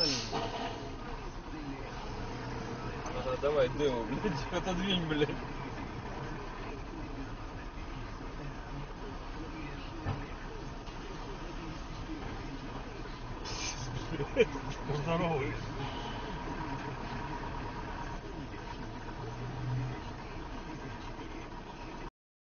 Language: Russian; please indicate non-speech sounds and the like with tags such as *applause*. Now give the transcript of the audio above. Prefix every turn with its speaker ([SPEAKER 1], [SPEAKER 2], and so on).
[SPEAKER 1] нормально. Ага, давай, Деву, блядь, *laughs* отодвинь, блядь.
[SPEAKER 2] Здоровый.